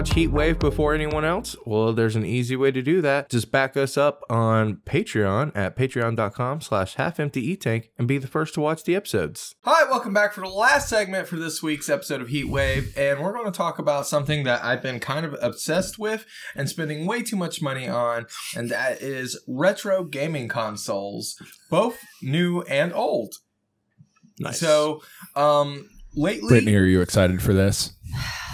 watch HEETwave before anyone else? Well, there's an easy way to do that. Just back us up on Patreon at patreon.com slash half empty tank and be the first to watch the episodes. Hi, welcome back for the last segment for this week's episode of HEETwave. And we're going to talk about something that I've been kind of obsessed with and spending way too much money on, and that is retro gaming consoles, both new and old. Nice. So, um, lately, Brittany, are you excited for this?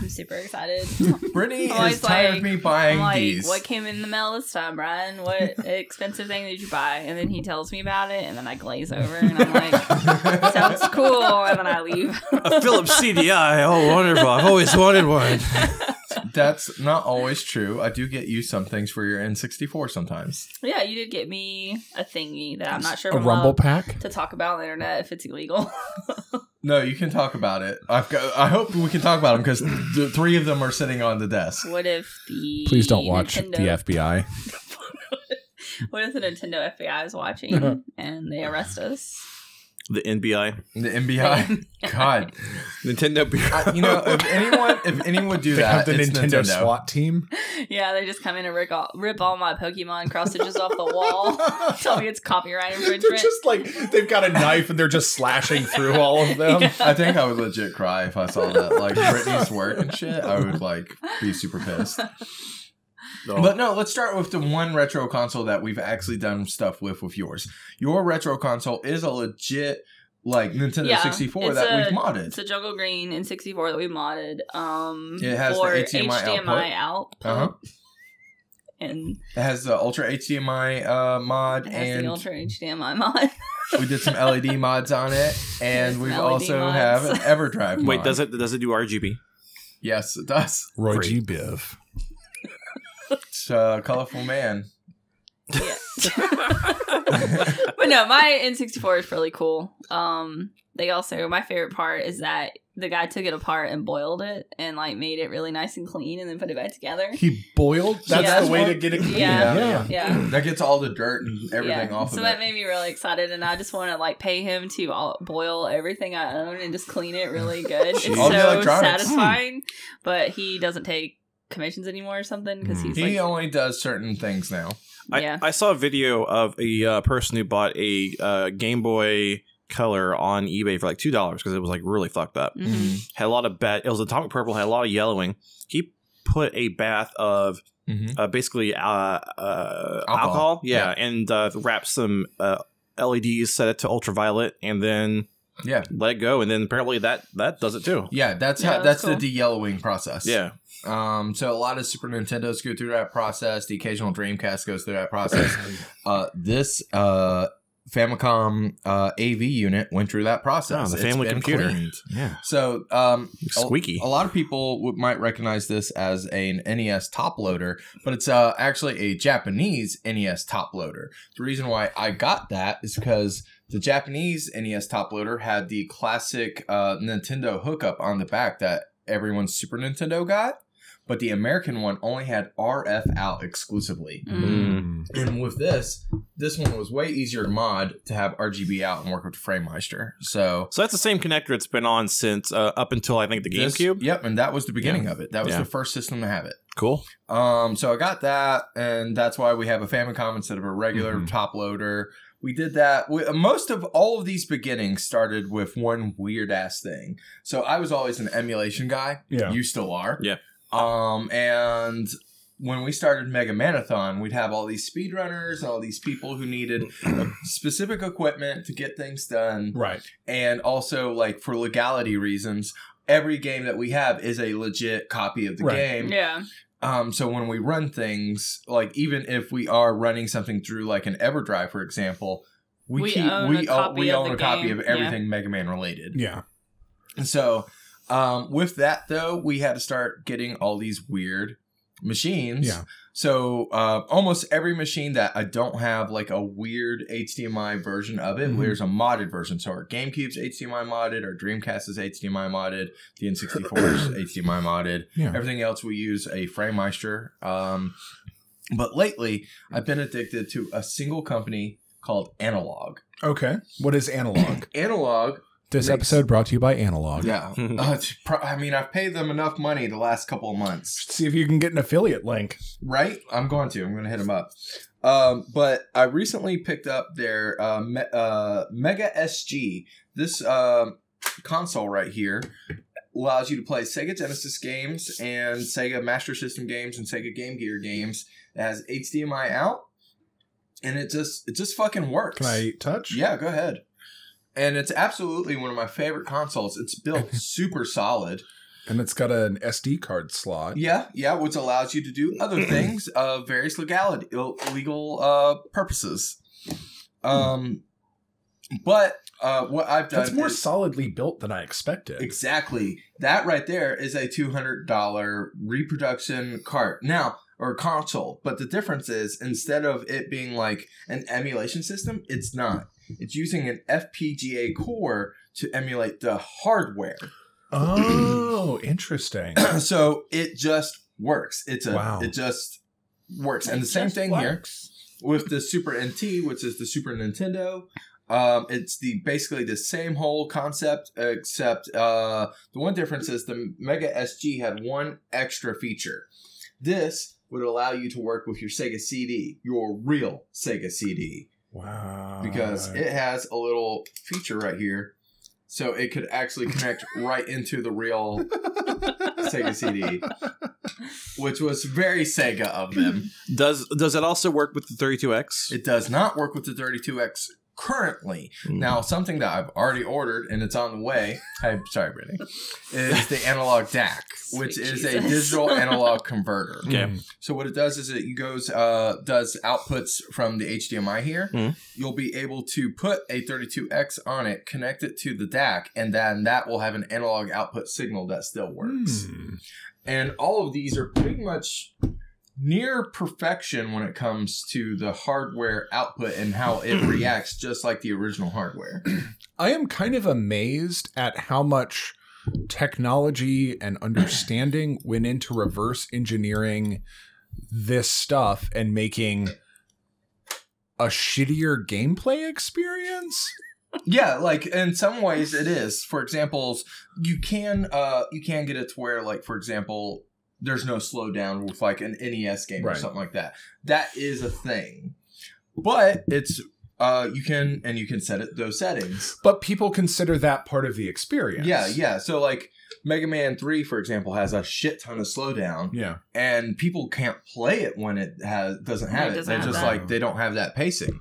I'm super excited. Brittany I'm is tired like- of me buying like, these. what came in the mail this time, Bryan? What expensive thing did you buy? And then he tells me about it, and then I glaze over, and I'm like, sounds cool, and then I leave. a Philips CDI. Oh, wonderful. I've always wanted one. That's not always true. I do get you some things for your N64 sometimes. yeah, you did get me a thingy that I'm not sure A rumble pack? to talk about on the internet if it's illegal. No, you can talk about it. I've got, I hope we can talk about them because the three of them are sitting on the desk. what if the Please don't watch Nintendo, the FBI. What if the Nintendo FBI is watching and they arrest us? The NBI. The NBI. God, Nintendo beer. I, you know, if anyone, if anyone would do They that, have the it's Nintendo, Nintendo. SWAT team. Yeah, they just come in and rip all, rip all my Pokemon cross stitches off the wall. Tell me it's copyright infringement. They're just like they've got a knife and they're just slashing through all of them. Yeah. I think I would legit cry if I saw that, like Brittany's work and shit. I would like be super pissed. But no, let's start with the one retro console that we've actually done stuff with with yours. Your retro console is a legit like Nintendo Yeah, 64 that a- we've modded. It's a Jungle Green N64 that we modded um, It has the for HDMI HDMI output. Uh-huh. And It has the Ultra HDMI uh, mod it has and the Ultra HDMI mod. we did some LED mods on it, and we also mods. have an EverDrive. Mod. Wait, does it does it do RGB? Yes, it does. Roy Great. G. Biv. It's a colorful man. yeah. but no, my N64 is really cool. Um, they also, my favorite part is that the guy took it apart and boiled it and like made it really nice and clean and then put it back together. He boiled. That's Yeah. the way to get it clean. Yeah. yeah. Yeah. That gets all the dirt and everything yeah. off so of that it. made me really excited, and I just want to like pay him to all, boil everything I own and just clean it really good. it's All so electronics. satisfying. But he doesn't take commissions anymore or something because Hmm. he's he like, only does certain things now. I, Yeah. I saw a video of a uh, person who bought a uh, Game Boy Color on eBay for like two dollars because it was like really fucked up. mhm. Had a lot of bad. It was atomic purple. Had a lot of yellowing. He put a bath of Mm-hmm. uh, basically uh, uh, alcohol. Alcohol. yeah, and uh, wrapped some uh, LEDs, set it to ultraviolet, and then Yeah, let it go. And then apparently that that does it too. yeah. That's Yeah, how. that's That's, the de-yellowing process. Yeah, Um. So a lot of Super Nintendos go through that process. The occasional Dreamcast goes through that process. uh. This uh. Famicom uh, AV unit went through that process. Oh, the It's family been computer. cleaned. yeah. So, um, Squeaky. A, lot of people would, might recognize this as an NES top loader, but it's uh, actually a Japanese NES top loader. The reason why I got that is because the Japanese NES top loader had the classic uh, Nintendo hookup on the back that everyone's Super Nintendo got, but the American one only had RF out exclusively. Mm. And with this, this one was way easier to mod to have RGB out and work with FrameMeister. So So that's the same connector it's been on since uh, up until I think the This- GameCube. Yep, and that was the beginning of it. That was Yeah. the first system to have it. Cool. Um, so I got that, and that's why we have a Famicom instead of a regular Mhm. top loader. We did that. We, most of all of these beginnings started with one weird ass thing. So I was always an emulation guy. Yeah. You still are. Yeah. Um, and when we started Mega Manathon, we'd have all these speedrunners and all these people who needed specific equipment to get things done Right. and also like for legality reasons every game that we have is a legit copy of the Right. game Yeah. Um so when we run things like even if we are running something through like an everdrive for example we, We keep own we a own, copy we of own the a copy game, of yeah. everything mega man related Yeah. and so um with that though we had to start getting all these weird machines Yeah. so uh, almost every machine that I don't have like a weird HDMI version of it, Mhm. there's a modded version. So our GameCube's HDMI modded, our Dreamcast is HDMI modded, the N64 is HDMI modded. Yeah. Everything else we use a FrameMeister. Um, but lately, I've been addicted to a single company called Analogue. Okay. What is Analogue? Analogue This Makes- episode brought to you by Analogue. Yeah, uh, pro- I mean, I've paid them enough money the last couple of months. See if you can get an affiliate link. right? I'm going to. I'm going to hit them up. Um, but I recently picked up their uh, Me- uh, Mega SG. This um console right here allows you to play Sega Genesis games and Sega Master System games and Sega Game Gear games. It has HDMI out, and it just it just fucking works. Can I touch? Yeah, go ahead. And it's absolutely one of my favorite consoles. It's built super solid. And it's got an SD card slot. Yeah, yeah, which allows you to do other things of various legality, legal uh, purposes. Um, but uh, what I've done That's more is- solidly built than I expected. exactly that right there is a two hundred dollar reproduction cart now or console. But the difference is instead of it being like an emulation system, it's not. It's using an FPGA core to emulate the hardware. Oh, interesting. so it just works. It's a Wow. it just works. And the same just thing here with the Super NT, which is the Super Nintendo. Um, it's the basically the same whole concept, except uh, the one difference is the Mega SG had one extra feature. This would allow you to work with your Sega CD, your real Sega CD, Wow. because it has a little feature right here, so it could actually connect right into the real Sega CD, which was very Sega of them. Does does it also work with the 32X? It does not work with the 32X currently. Hmm. Now, something that I've already ordered and it's on the way. I'm sorry, Brittany. Is the Analogue DAC, which Sweet is a digital analog converter. Okay. Mm. So what it does is it goes uh, does outputs from the HDMI here. Mhm. You'll be able to put a 32X on it, connect it to the DAC, and then that will have an analog output signal that still works. Hmm. And all of these are pretty much near perfection when it comes to the hardware output and how it reacts just like the original hardware. I am kind of amazed at how much technology and understanding went into reverse engineering this stuff and making a shittier gameplay experience. yeah, like in some ways it is. For examples, you can uh you can get it to where like for example, there's no slowdown with like an NES game or something like that. That is a thing. But it's uh you can and you can set it those settings. But people consider that part of the experience. Yeah, yeah. So like Mega Man 3 for example has a shit ton of slowdown Yeah. and people can't play it when it has doesn't have It it. doesn't They're have just that. like they don't have that pacing.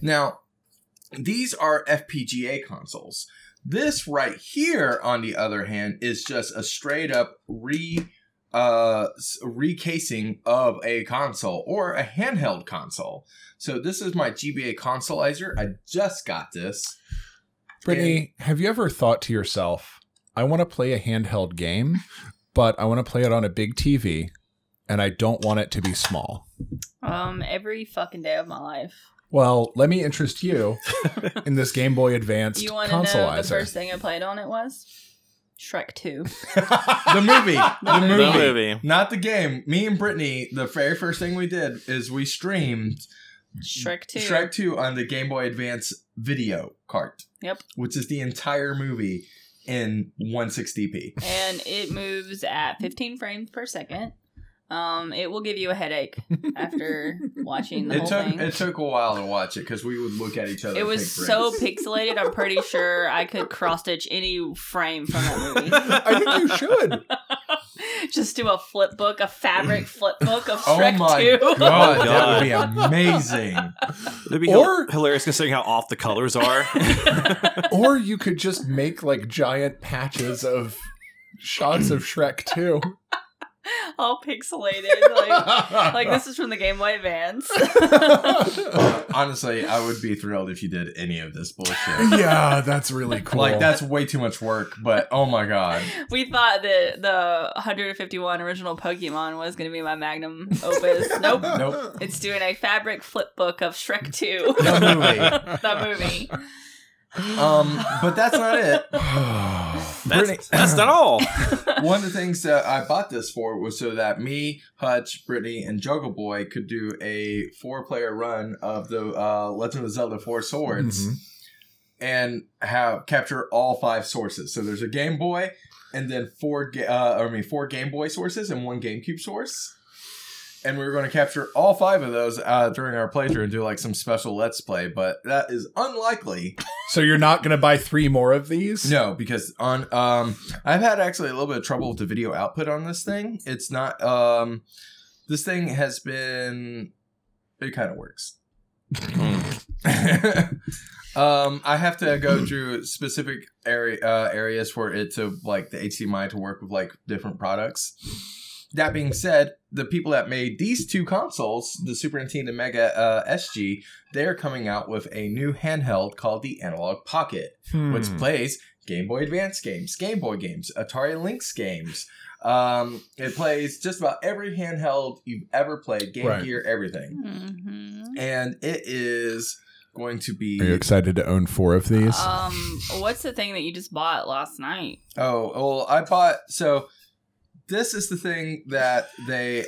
Now, these are FPGA consoles. This right here, on the other hand, is just a straight up re uh recasing of a console or a handheld console. So this is my GBA consolizer. I just got this. Brittany, have you ever thought to yourself, I want to play a handheld game, but I want to play it on a big TV and I don't want it to be small? Um, every fucking day of my life. Well, let me interest you in this Game Boy Advanced You want to know the first thing I played on it was Shrek Two. The movie. the movie. movie. The movie. Not the game. Me and Brittany, the very first thing we did is we streamed Shrek Two. Shrek 2 on the Game Boy Advance video cart. Yep. Which is the entire movie in 160p. and it moves at 15 frames per second. Um, it will give you a headache after watching the It whole took thing. it took a while to watch it because we would look at each other. It was so pixelated. I'm pretty sure I could cross stitch any frame from that movie. I think you should. Just do a flip book, a fabric flip book of Shrek Oh my 2. god, Oh that would be amazing. It'd be Or- or, hilarious considering how off the colors are. or you could just make like giant patches of shots of Shrek too. All pixelated. Like, like this is from the Game Boy Advance. Honestly, I would be thrilled if you did any of this bullshit. yeah, that's really cool. Like that's way too much work, but oh my god. we thought that the 151 original Pokemon was going to be my magnum opus. Nope. Nope. It's doing a fabric flip book of Shrek 2. The movie. the movie. Um, but that's not it. Brittany- that's, that's not all. One of the things that I bought this for was so that me, Hutch, Brittany, and Juggle Boy could do a four-player run of the uh, Legend of Zelda: Four Swords Mhm. and have capture all five sources. So there's a Game Boy, and then four, uh, I mean four Game Boy sources and one GameCube source. And we were going to capture all five of those uh, during our playthrough and do like some special Let's Play, but that is unlikely. So you're not going to buy three more of these? No, because on um, I've had actually a little bit of trouble with the video output on this thing. It's not um, this thing has been it kind of works. um, I have to go through specific area uh, areas for it to like the HDMI to work with like different products. That being said, the people that made these two consoles, the Super Nintendo Mega uh, SG, they're coming out with a new handheld called the Analogue Pocket Hmm. which plays Game Boy Advance games, Game Boy games, Atari Lynx games. Um, it plays just about every handheld you've ever played, Game Right. Gear, everything, hmm and it is going to be. Are you excited to own four of these? Um, what's the thing that you just bought last night? oh, well, I bought so. This is the thing that they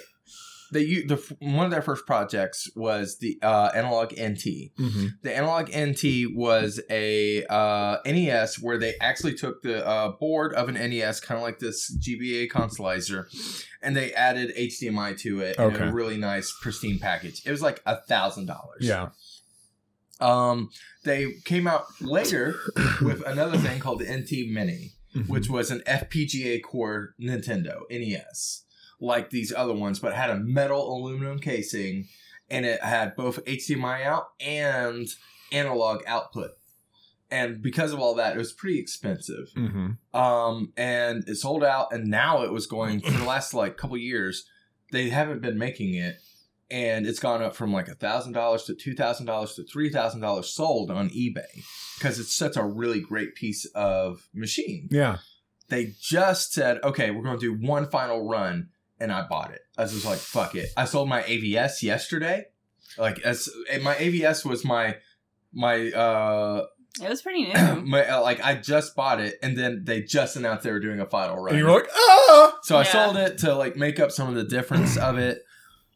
they the one of their first projects was the uh, Analogue NT. mm-hmm. The Analogue NT was a uh, NES where they actually took the uh, board of an NES, kind of like this GBA consolizer, and they added HDMI to it in Okay. a really nice, pristine package. It was like a thousand dollars. Yeah. Um, they came out later with another thing called the NT Mini, Mm-hmm. which was an FPGA core Nintendo NES, like these other ones, but had a metal aluminum casing, and it had both HDMI out and analog output. And because of all that, it was pretty expensive. Mm-hmm. Um, and it sold out, and now it was going for the last like couple years. They haven't been making it, and it's gone up from like a thousand dollars to two thousand dollars to three thousand dollars sold on eBay because it's such a really great piece of machine. Yeah. They just said, okay, we're going to do one final run, and I bought it. I was like, fuck it. I sold my AVS yesterday. Like as my AVS was my my uh It was pretty new. my uh, like I just bought it, and then they just announced they were doing a final run. And you were like, ah! So I sold it to like make up some of the difference of it.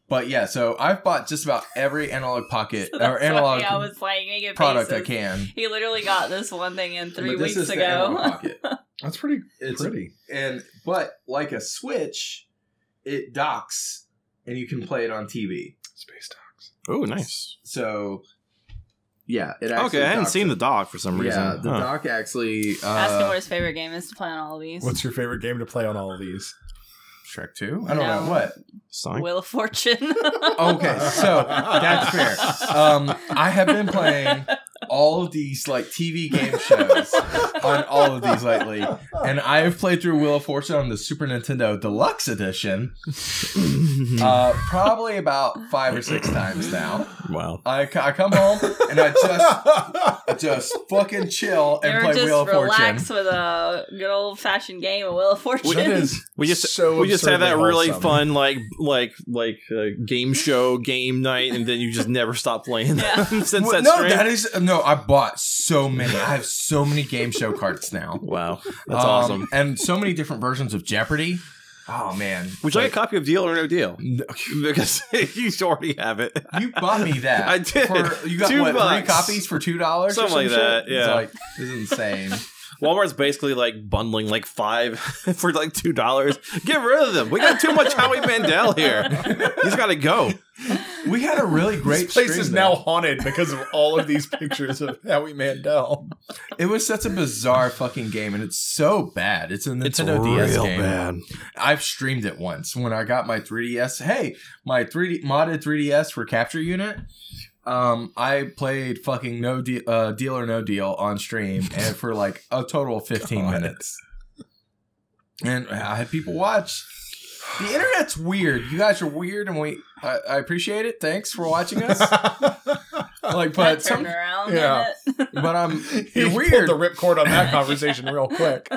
But yeah, so I've bought just about every Analogue pocket So or Analogue I was like making product I can. He literally got this one thing in three But this weeks is the ago. pocket. That's pretty It's pretty. and but like a Switch, it docks and you can play it on TV. Space docks. Oh, nice. So yeah, it actually Okay, I hadn't seen it. the dock for some reason. Yeah, the Huh. dock actually. Uh, Ask him what his favorite game is to play on all of these. What's your favorite game to play on all of these? Shrek Two. I don't No. know what. Sonic? Wheel of Fortune. Okay, so that's fair. Um, I have been playing all of these like TV game shows on all of these lately, and I have played through Wheel of Fortune on the Super Nintendo Deluxe Edition uh, probably about five or six times now. wow. I come home and I just I just fucking chill and Or play just Wheel of Fortune. relax with a good old fashioned game of Wheel of Fortune. that is We just so we just had that absurdly really wholesome. fun like like like uh, game show game night, and then you just never stop playing Yeah. them since Well, that no, stream. that is no. I bought so many. I have so many game show carts now. wow, that's Um, awesome. and so many different versions of Jeopardy. Oh man, Would you like Like, a copy of Deal or No Deal? no- Because you already have it. you bought me that. I did. For, you got Two what? Three copies for two dollars, Something like that, yeah. It's like this is insane. Walmart's basically like bundling like five for like two dollars. Get rid of them. We got too much Howie Mandel here. He's got to go. we had a really great This place stream is there. now haunted because of all of these pictures of Howie Mandel. It was such a bizarre fucking game, and it's so bad. It's a Nintendo DS game. I've streamed it once when I got my 3DS. Hey, my 3D modded 3DS for Capture Unit. Um, I played fucking no deal, uh, deal or no deal on stream, and for like a total of 15 God. minutes. And I had people watch. The internet's weird. You guys are weird, and we I, I appreciate it. Thanks for watching us. Like, That but some, around. yeah. didn't it? but um, he you're pulled weird. the ripcord on that conversation real quick.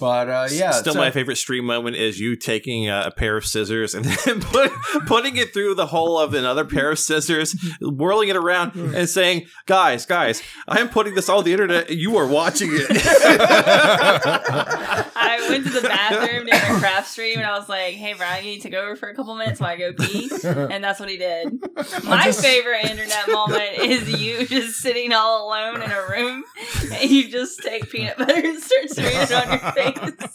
But uh, yeah, Still, so- my favorite stream moment is you taking uh, a pair of scissors and then put, putting it through the hole of another pair of scissors, whirling it around, and saying, "Guys, guys, I am putting this on the internet. You are watching it." Went to the bathroom during a craft stream and I was like, "Hey, Bryan, you need to go over for a couple minutes while I go pee," and that's what he did. My just- favorite internet moment is you just sitting all alone in a room and you just take peanut butter and start smearing it on your face.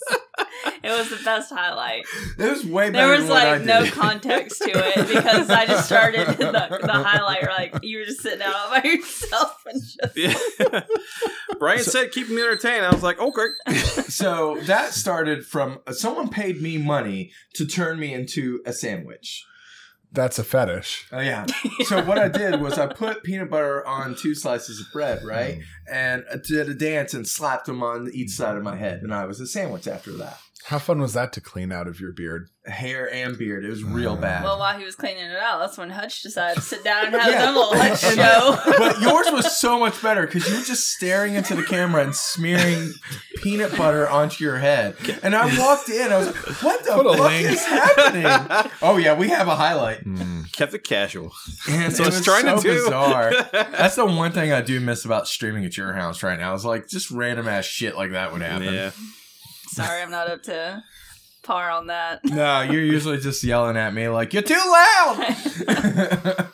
It was the best highlight. It was way There was than what I like did. no context to it because I just started the, the highlight like you were just sitting out by yourself and just Yeah. Bryan said keep me entertained. I was like, okay. so that started from uh, someone paid me money to turn me into a sandwich. That's a fetish. Oh yeah. So what I did was I put peanut butter on two slices of bread, right, mm. and I did a dance and slapped them on each side of my head, and I was a sandwich after that. How fun was that to clean out of your beard? Hair and beard. It was real bad. Well, while he was cleaning it out, that's when Hutch decided to sit down and have Yeah. his own little Hutch show. but yours was so much better because you were just staring into the camera and smearing peanut butter onto your head. And I walked in, I was like, "What the What fuck link. is happening?" Oh yeah, we have a highlight. Hmm. Kept it casual. And So it's was trying so to do. bizarre. That's the one thing I do miss about streaming at your house right now. Is like just random ass shit like that would happen. yeah. Sorry, I'm not up to par on that. No, you're usually just yelling at me like you're too loud.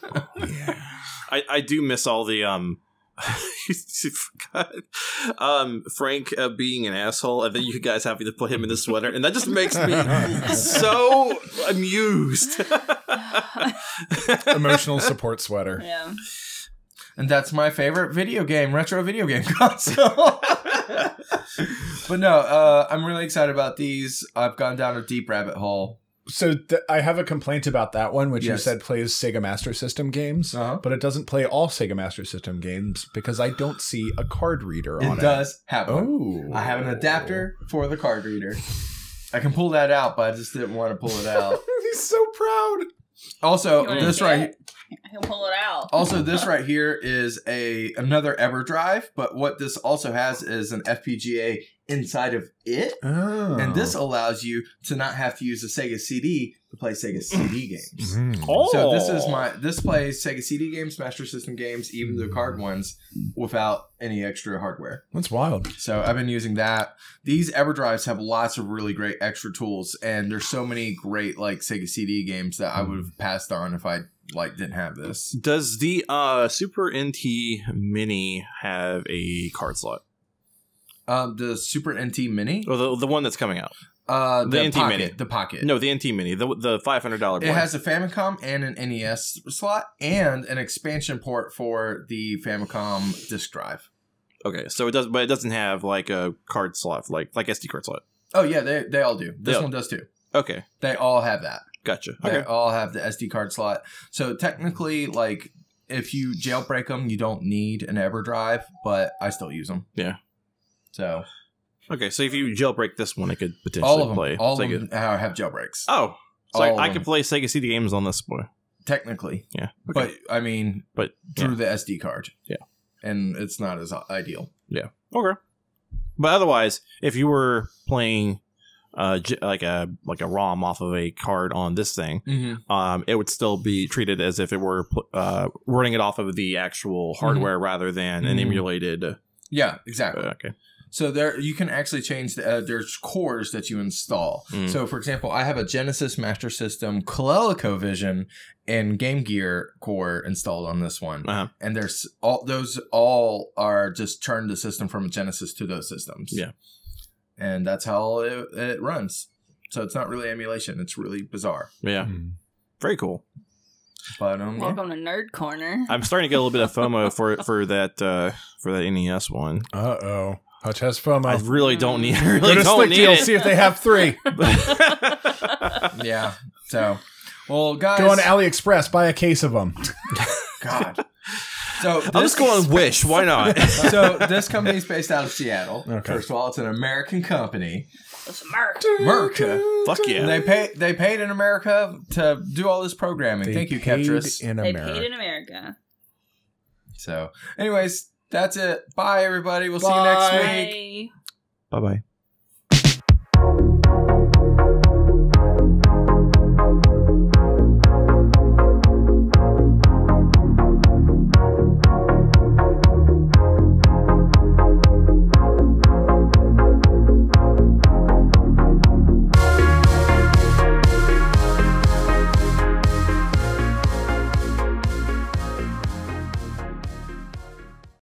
yeah. I, I do miss all the um um Frank uh, being an asshole and then you guys having to put him in the sweater and that just makes me so amused. Emotional support sweater. yeah. and that's my favorite video game, retro video game console. But no, uh, I'm really excited about these. I've gone down a deep rabbit hole. So I have a complaint about that one, which you said plays Sega Master System games, Uh-huh. but it doesn't play all Sega Master System games because I don't see a card reader on It it. does have one. Oh, I have an adapter for the card reader. I can pull that out, but I just didn't want to pull it out. He's so proud. Also, this right it? He'll pull it out. also this right here is a another EverDrive, but what this also has is an FPGA inside of it. Oh. And this allows you to not have to use a Sega CD to play Sega CD games. Mm. Oh. So this is my this plays Sega CD games, Master System games, even the card ones, without any extra hardware. That's wild. So I've been using that. These EverDrives have lots of really great extra tools, and there's so many great like Sega CD games that I would have passed on if I like didn't have this. Does the uh Super NT Mini have a card slot? Um, the Super NT Mini, Or the the one that's coming out? Uh, the, The NT pocket, Mini. the pocket. No, the NT Mini, the the five hundred dollar. It has a Famicom and an NES slot and an expansion port for the Famicom disk drive. Okay, so it does, but it doesn't have like a card slot, like like SD card slot. Oh yeah, they they all do. This one does too. Okay, They all have that. gotcha. They Okay, all have the SD card slot. So technically, like if you jailbreak them, you don't need an EverDrive, but I still use them. Yeah. So okay. So if you jailbreak this one, it could potentially all of them, play. all of them have jailbreaks. Oh, so All I, I could play Sega CD games on this boy. Technically, Yeah, but I mean but through the SD card. Yeah. and it's not as ideal. Yeah. Okay. But otherwise, if you were playing uh like a like a ROM off of a card on this thing, Mm-hmm. um, it would still be treated as if it were uh running it off of the actual hardware rather than an Mhm. emulated. Uh, Yeah, exactly. okay. So there, you can actually change. The, uh, there's cores that you install. Mm. So, for example, I have a Genesis Master System ColecoVision and Game Gear core installed on this one, Uh-huh. and there's all those all are just turned the system from a Genesis to those systems. Yeah. and that's how it, it runs. So it's not really emulation. It's really bizarre. Yeah. Mm. Very cool. But um, yeah. Welcome to Nerd Corner. I'm starting to get a little bit of FOMO for for that uh for that NES one. Uh oh. Hutch has FOMO. I really don't need. I Go really to don't Slick need Deal, it. see if they have three. yeah. So, well, guys, Go on AliExpress, buy a case of them. God. So I'm this just going on Wish. Why not? so this company is based out of Seattle. Okay. First of all, it's an American company. It's America. America. Fuck yeah. And they pay they paid in America to do all this programming. They Thank you, paid Keptris. In They paid in America. So, anyways, that's it. Bye, everybody. We'll see you next week. Bye. Bye bye.